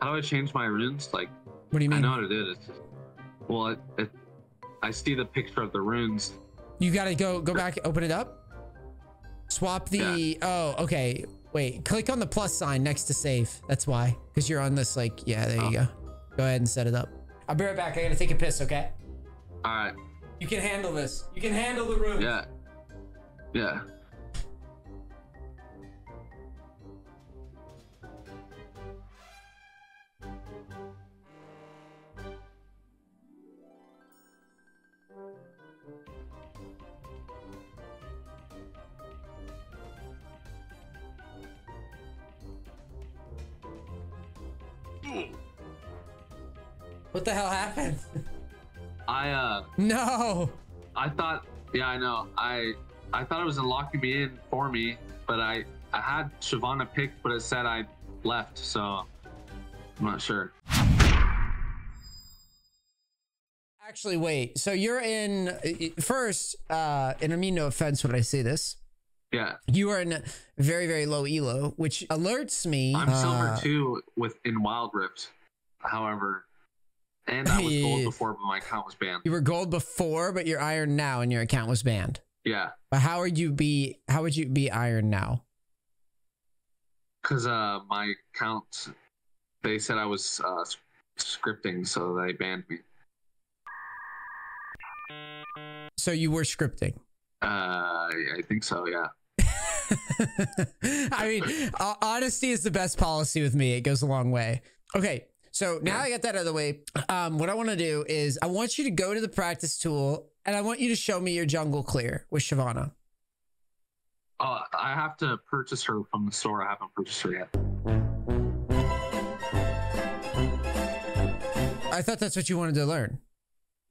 How do I change my runes? Like, What do you mean? I know what it is. Just, well, it, it, I see the picture of the runes. You gotta go go back, open it up. Swap the oh, okay. Wait, click on the plus sign next to save. That's why. Because you're on this like, yeah, there you oh. go. Go ahead and set it up. I'll be right back. I gotta take a piss, okay? All right. You can handle this. You can handle the room. Yeah. Yeah. What the hell happened? I uh no. I thought yeah, I know. I I thought it was unlocking me in for me, but I I had Shyvana picked, but it said I left, so I'm not sure. Actually, wait. So you're in first, uh, and I mean no offense when I say this. Yeah. You are in very, very low elo, which alerts me. I'm silver uh, two with in Wild Rift. However, and I was gold before, but my account was banned. You were gold before, but you're iron now, and your account was banned. Yeah, But how would you be? How would you be iron now? because uh, my account, they said I was uh, scripting, so they banned me. So you were scripting. Uh, I think so. Yeah. I mean, uh, honesty is the best policy with me. It goes a long way. Okay, so now I got that out of the way. Um, what I want to do is I want you to go to the practice tool and I want you to show me your jungle clear with Shyvana. Oh, I have to purchase her from the store. I haven't purchased her yet. I thought that's what you wanted to learn.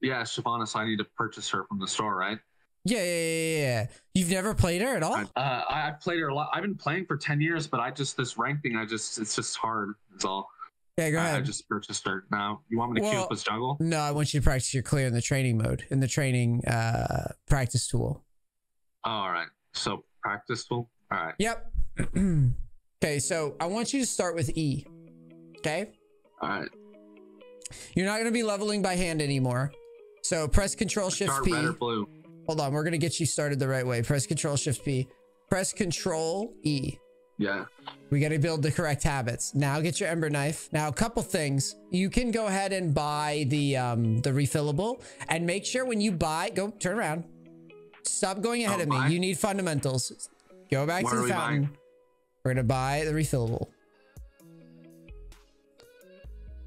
Yeah, Shyvana, so I need to purchase her from the store, right? Yeah, yeah, yeah, yeah, yeah. You've never played her at all? Uh, I, I've played her a lot. I've been playing for ten years, but I just this rank thing. I just it's just hard. That's all. Yeah, go I, I ahead. just purchased her. Now you want me to queue Well- up with jungle? No, I want you to practice your clear in the training mode, in the training uh, practice tool. Oh, all right. So practice tool. All right. Yep. okay, so I want you to start with E. Okay? All right. You're not going to be leveling by hand anymore. So press Control Shift Start P. red or blue. Hold on, we're going to get you started the right way. Press Control Shift P. Press Control E. Yeah. We got to build the correct habits. Now get your ember knife. Now a couple things. You can go ahead and buy the um the refillable and make sure when you buy go turn around. Stop going ahead Oh, of me. buy? You need fundamentals. Go back What to the we fountain. buying? We're to buy the refillable.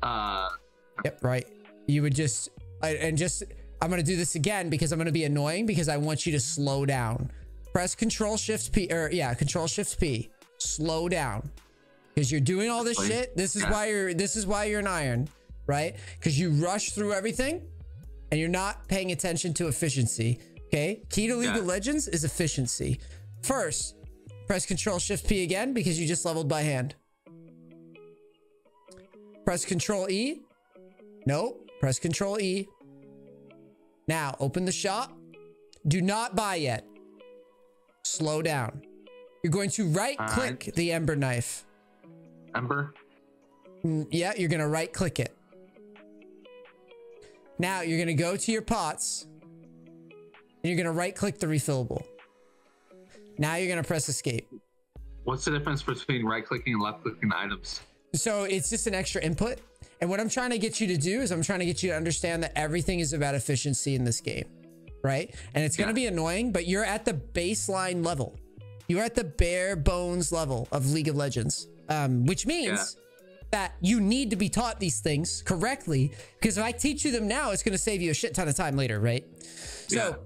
Uh, Yep, right. You would just and just I'm gonna do this again because I'm gonna be annoying because I want you to slow down. Press Control Shift P or yeah, Control Shift P. Slow down because you're doing all this shit. This is why you're this is why you're an iron, right? Because you rush through everything and you're not paying attention to efficiency. Okay, key to League of Legends is efficiency. First, press Control Shift P again because you just leveled by hand. Press Control E. Nope. Press Control E. Now, open the shop. Do not buy yet. Slow down. You're going to right click Alright. the Ember Knife. Ember. Mm, Yeah, you're going to right click it. Now, you're going to go to your pots. And you're going to right click the refillable. Now, you're going to press escape. What's the difference between right clicking and left clicking items? So it's just an extra input. And what I'm trying to get you to do is I'm trying to get you to understand that everything is about efficiency in this game, right? And it's going to be annoying, but you're at the baseline level. You're at the bare bones level of League of Legends, um, which means that you need to be taught these things correctly. Because if I teach you them now, it's going to save you a shit ton of time later, right? So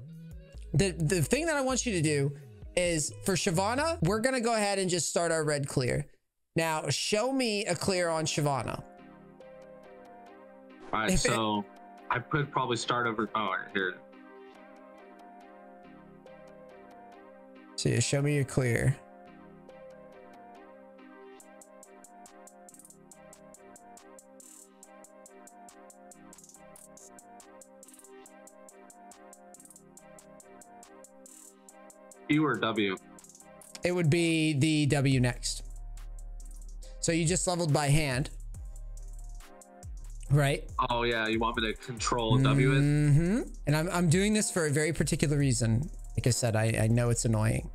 the the thing that I want you to do is for Shyvana, we're gonna go ahead and just start our red clear. Now, show me a clear on Shyvana. All right. If it- So I could probably start over. Oh, here. So yeah, show me your clear. E or W. It would be the W next. So you just leveled by hand. Right. Oh yeah, you want me to control W it? Mm-hmm. And I'm, I'm doing this for a very particular reason. Like I said, I, I know it's annoying.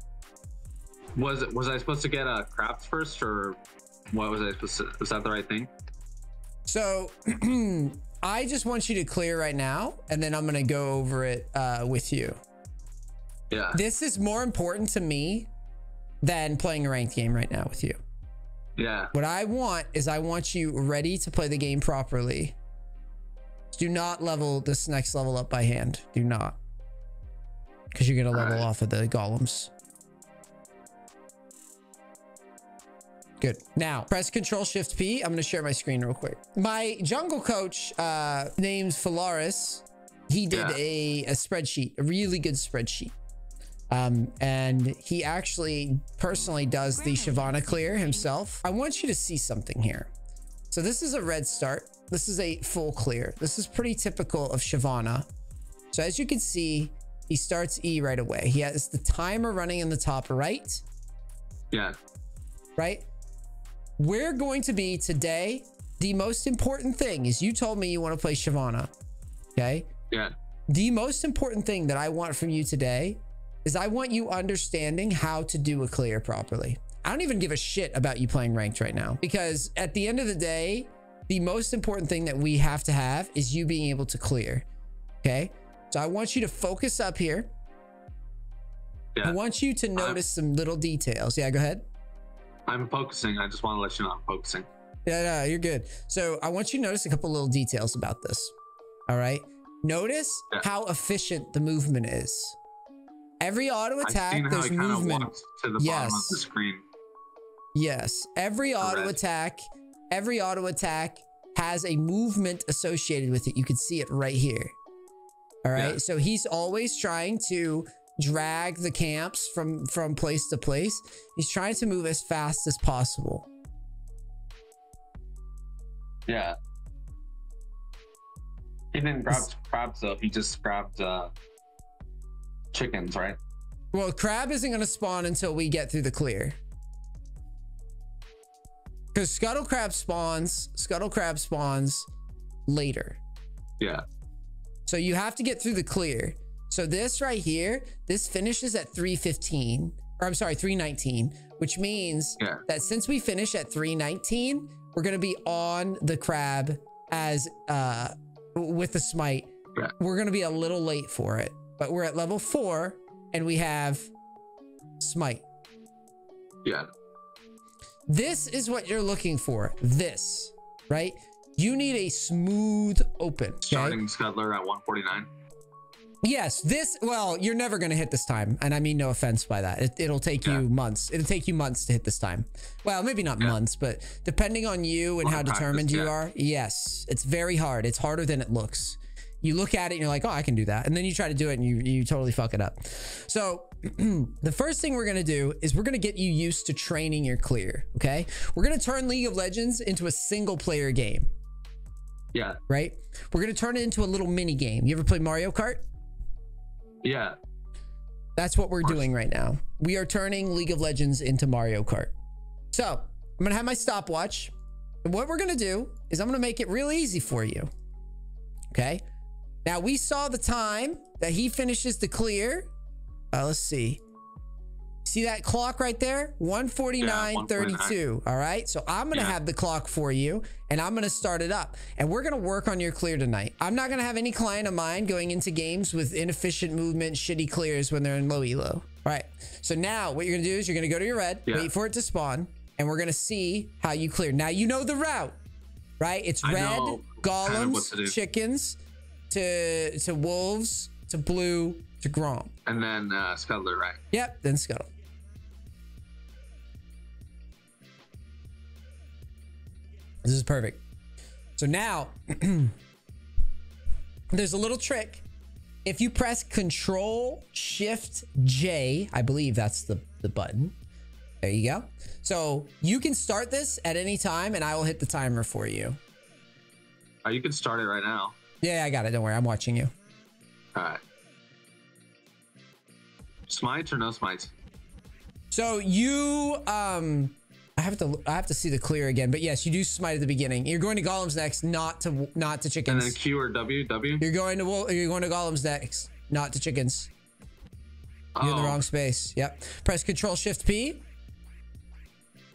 Was it was I supposed to get a crafts first or what was I supposed to was that the right thing? So I just want you to clear right now, and then I'm gonna go over it uh, with you. Yeah. This is more important to me than playing a ranked game right now with you. Yeah. What I want is I want you ready to play the game properly. Do not level this next level up by hand. Do not. Because you're going to level Alright. off of the golems. Good. Now, press Control Shift P. I'm going to share my screen real quick. My jungle coach, uh, named Phalaris, he did Yeah. a, a spreadsheet, a really good spreadsheet. Um, and he actually personally does the Shyvana clear himself. I want you to see something here. So this is a red start. This is a full clear. This is pretty typical of Shyvana. So as you can see, he starts E right away. He has the timer running in the top right, Yeah. right? We're going to be today. The most important thing is you told me you want to play Shyvana. Okay. Yeah. The most important thing that I want from you today is I want you understanding how to do a clear properly. I don't even give a shit about you playing ranked right now because at the end of the day, the most important thing that we have to have is you being able to clear. Okay. So I want you to focus up here. Yeah. I want you to notice some little details. Yeah, go ahead. I'm focusing. I just want to let you know I'm focusing. Yeah, no, you're good. So I want you to notice a couple little details about this. All right. Notice Yeah. how efficient the movement is. Every auto attack, there's he movement. the bottom of Yes. the screen. Yes. Every auto attack, every auto attack has a movement associated with it. You can see it right here. All right. Yeah. So he's always trying to drag the camps from from place to place. He's trying to move as fast as possible. Yeah. He didn't grab crabs though. He just grabbed uh, chickens, right? Well, crab isn't going to spawn until we get through the clear. Because scuttle crab spawns, scuttle crab spawns later. Yeah. So you have to get through the clear. So this right here, this finishes at 315, or I'm sorry, 319, which means Yeah. that since we finish at 319, we're going to be on the crab as uh with the smite. Yeah. We're going to be a little late for it, but we're at level 4 and we have smite. Yeah. This is what you're looking for. This, right? You need a smooth open. okay? Starting Scuttler at 149. Yes, this, well, you're never going to hit this time. And I mean, no offense by that. It, it'll take Yeah. you months. It'll take you months to hit this time. Well, maybe not Yeah. months, but depending on you and Lot how of practice, determined you yeah. are, yes, it's very hard. It's harder than it looks. You look at it and you're like, oh, I can do that. And then you try to do it and you, you totally fuck it up. So, the first thing we're going to do is we're going to get you used to training your clear. Okay. We're going to turn League of Legends into a single player game, Yeah. right? We're going to turn it into a little mini game. You ever play Mario Kart? Yeah. That's what we're doing right now. We are turning League of Legends into Mario Kart. So I'm gonna have my stopwatch. And what we're gonna do is I'm gonna make it real easy for you. Okay. Now we saw the time that he finishes the clear. Uh, let's see. See that clock right there? 149.32. All right. So I'm going to Yeah. have the clock for you and I'm going to start it up. And we're going to work on your clear tonight. I'm not going to have any client of mine going into games with inefficient movement, shitty clears when they're in low elo. All right. So now what you're going to do is you're going to go to your red, Yeah. wait for it to spawn, and we're going to see how you clear. Now you know the route, right? It's I red, know kind of golems, chickens, to to wolves, to blue, to grom. And then uh, Scuttler, right? Yep, then scuttle. This is perfect. So now there's a little trick. If you press Control Shift J, I believe that's the, the button. There you go. So you can start this at any time and I will hit the timer for you. Oh, you can start it right now. Yeah, I got it. Don't worry. I'm watching you. All right. Smites or no smites? So you um I have to I have to see the clear again. But yes, you do smite at the beginning. You're going to golems next, not to not to chickens. And then Q or W, W. You're going to you're going to golems next, not to chickens. You're in the Oh, wrong space. Yep. Press Control Shift P.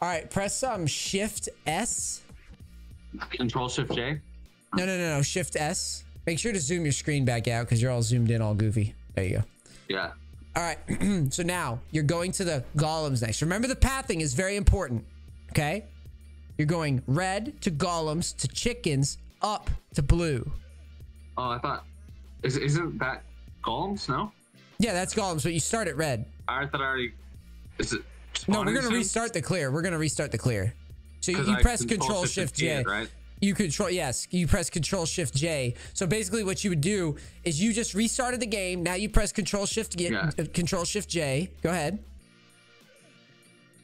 All right, press um Shift S. Control Shift J. No, no, no, no. Shift S. Make sure to zoom your screen back out because you're all zoomed in, all goofy. There you go. Yeah. All right. so now you're going to the golems next. Remember the pathing is very important. Okay. You're going red to golems to chickens up to blue. Oh, I thought. Is, isn't that golems? No. Yeah, that's golems, but you start at red. I thought I already. Is it? No, we're gonna soon? restart the clear. We're gonna restart the clear. So you, you press Control Shift Shift J J. it, right? You control yes. You press Control Shift J. So basically, what you would do is you just restarted the game. Now you press Control Shift J. Yeah. uh, Control Shift J. Go ahead.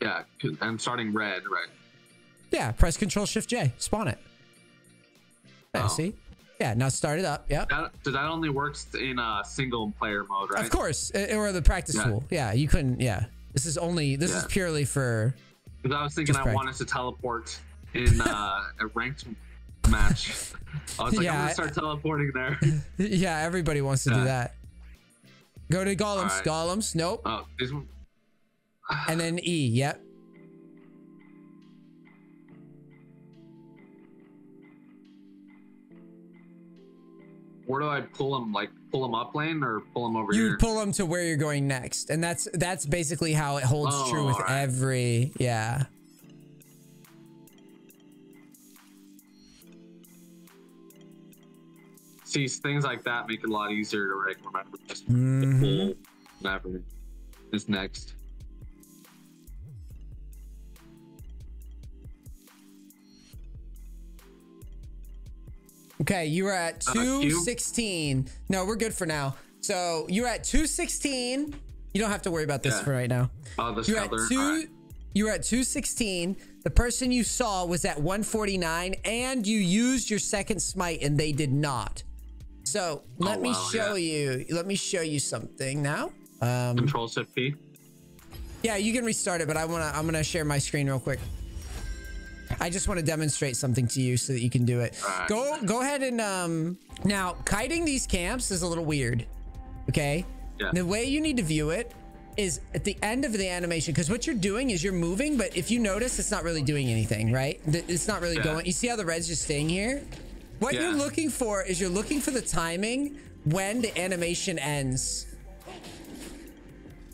Yeah, I'm starting red, right? Yeah, press Control Shift J. Spawn it. Yeah, Oh. see? Yeah, now start it up. Yep. That, so that only works in a single player mode, right? Of course, uh, or the practice Yeah. tool. Yeah, you couldn't. Yeah, this is only. This is purely for. Because I was thinking I wanted to teleport in uh, a ranked match. I was like, Yeah, I'm gonna start teleporting there. Yeah, everybody wants to do that. Go to golems. Alright. Golems. Nope. oh, this one. And then E. Yep. Where do I pull them? Like pull them up lane or pull them over You here? pull them to where you're going next, and that's that's basically how it holds Oh, true with alright. every. Yeah. See, things like that make it a lot easier to like remember. Just Mhm. the pull, whatever is next. Okay, you were at Uh, 216. No, we're good for now. So you're at 216. You don't have to worry about this Yeah. for right now. Oh, You're at two. Alright. You were at 216. The person you saw was at 149, and you used your second smite, and they did not. So let Oh, me wow, show yeah. you. Let me show you something now. Um, Control Shift P. yeah, you can restart it, but I wanna. I'm gonna share my screen real quick. I just want to demonstrate something to you so that you can do it. Alright. Go go ahead and um now kiting these camps is a little weird. Okay? Yeah. The way you need to view it is at the end of the animation because what you're doing is you're moving, but if you notice it's not really doing anything, right? It's not really Yeah. going. You see how the red's just staying here? What you're looking for is you're looking for the timing when the animation ends.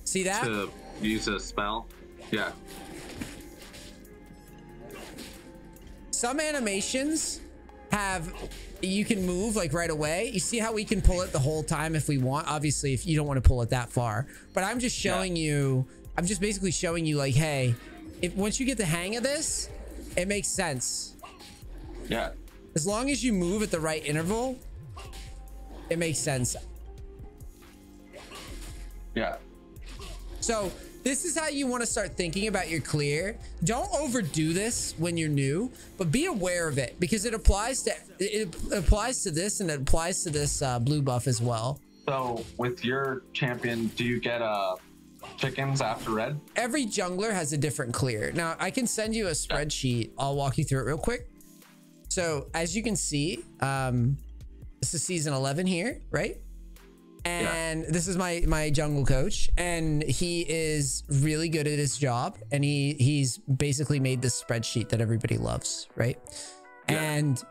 See that? to use a spell. Yeah. some animations have you can move like right away you see how we can pull it the whole time if we want obviously if you don't want to pull it that far but i'm just showing you i'm just basically showing you like hey if once you get the hang of this it makes sense Yeah. As long as you move at the right interval it makes sense Yeah. So this is how you want to start thinking about your clear. Don't overdo this when you're new, but be aware of it because it applies to it applies to this and it applies to this uh, blue buff as well. So with your champion, do you get uh chickens after red? Every jungler has a different clear. Now I can send you a spreadsheet. I'll walk you through it real quick. So as you can see, um, this is season 11 here, right? And this is my my jungle coach, and he is really good at his job, and he he's basically made this spreadsheet that everybody loves, right? Yeah. And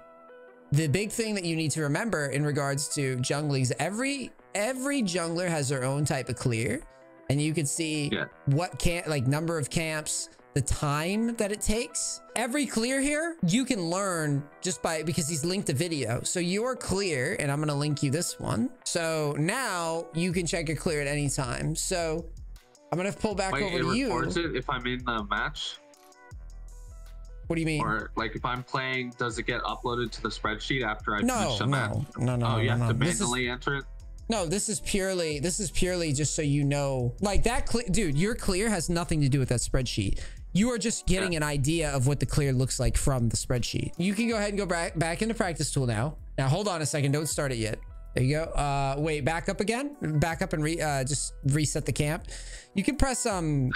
the big thing that you need to remember in regards to jungling is every every jungler has their own type of clear, and you can see Yeah. what can like number of camps, the time that it takes. Every clear here you can learn just by because he's linked a video. So you're clear, and I'm gonna link you this one. So now you can check your clear at any time. So I'm gonna pull back Wait, over it to you. it if I'm in the match, What do you mean? or like if I'm playing, does it get uploaded to the spreadsheet after I No, finish the match? no, no, oh, no, Oh, you no, have no. to This is- manually enter it. No, this is purely this is purely just so you know. Like that dude, your clear has nothing to do with that spreadsheet. You are just getting an idea of what the clear looks like from the spreadsheet. You can go ahead and go back back into practice tool now. Now hold on a second, don't start it yet. There you go. Uh wait, back up again. Back up and re uh just reset the camp. You can press um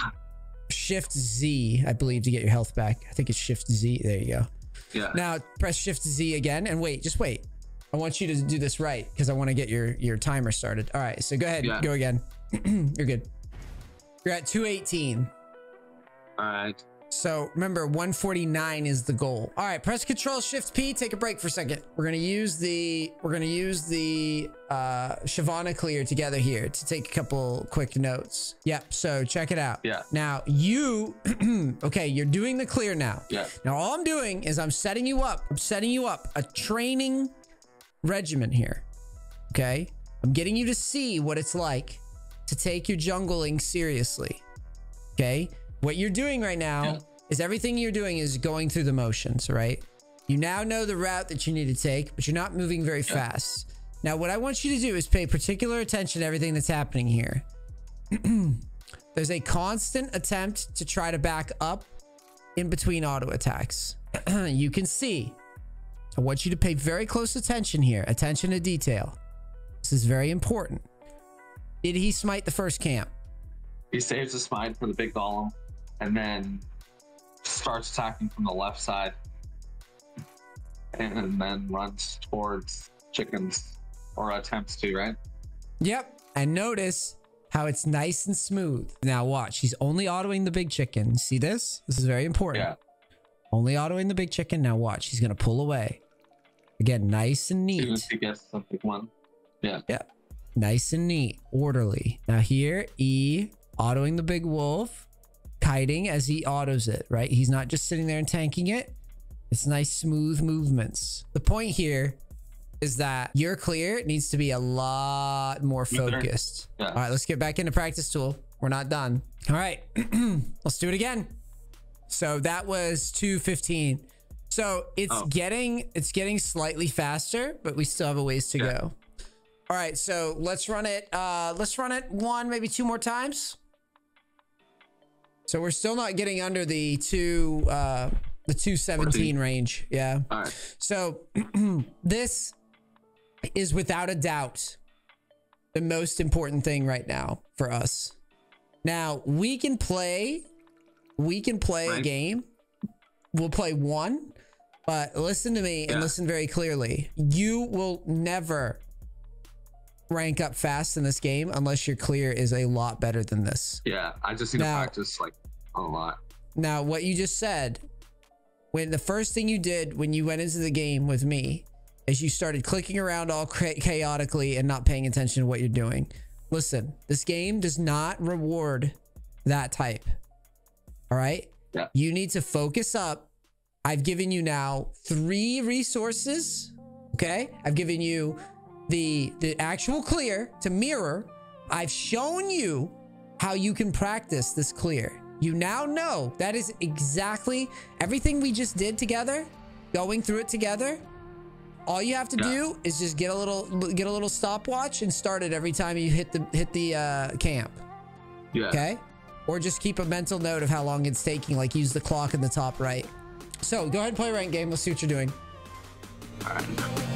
Shift Z, I believe, to get your health back. I think it's Shift Z. There you go. Yeah. Now press Shift Z again and wait. Just wait. I want you to do this right because I want to get your your timer started. All right. So go ahead. Yeah. Go again. You're good. You're at 218. All right. So remember, 149 is the goal. All right, press Control Shift P. Take a break for a second. We're gonna use the we're gonna use the uh, Shyvana clear together here to take a couple quick notes. Yep. So check it out. Yeah. Now you, okay, you're doing the clear now. Yeah. Now all I'm doing is I'm setting you up. I'm setting you up a training regimen here. Okay. I'm getting you to see what it's like to take your jungling seriously. Okay. What you're doing right now Yeah. is everything you're doing is going through the motions, right? You now know the route that you need to take, but you're not moving very fast. Now, what I want you to do is pay particular attention to everything that's happening here. There's a constant attempt to try to back up in between auto attacks. you can see. I want you to pay very close attention here. Attention to detail. This is very important. Did he smite the first camp? He saves the smite for the big golem, and then starts attacking from the left side, and then runs towards chickens, or attempts to. Right? Yep. And notice how it's nice and smooth. Now watch. He's only autoing the big chicken. See this? This is very important. Yeah. Only autoing the big chicken. Now watch. He's going to pull away. Again, nice and neat. as he gets big one. Yeah. Yeah. Nice and neat. Orderly. Now here, E, autoing the big wolf, kiting as he autos it, right? He's not just sitting there and tanking it. It's nice, smooth movements. The point here is that your clear needs to be a lot more focused. Yeah. All right, let's get back into practice tool. We're not done. All right, let's do it again. So that was 215. So it's Oh. getting it's getting slightly faster, but we still have a ways to Yeah. go. All right, so let's run it. Uh, let's run it one, maybe two more times. So we're still not getting under the two, uh, the two seventeen 14. range. Yeah. Right. So this is without a doubt the most important thing right now for us. Now we can play, we can play a game. We'll play one, but listen to me and listen very clearly. You will never rank up fast in this game unless your clear is a lot better than this. Yeah. I just need Now- to practice like a lot. Now, what you just said, when the first thing you did when you went into the game with me is you started clicking around all cha- chaotically and not paying attention to what you're doing. Listen, this game does not reward that type. All right? Yeah. You need to focus up. I've given you now three resources. Okay? I've given you the the actual clear to mirror. I've shown you how you can practice this clear. You now know that is exactly everything we just did together, going through it together. All you have to Yeah. do is just get a little get a little stopwatch and start it every time you hit the hit the uh, camp. Yeah. Okay. Or just keep a mental note of how long it's taking, like use the clock in the top right. So go ahead and play rank game. Let's see what you're doing. All right.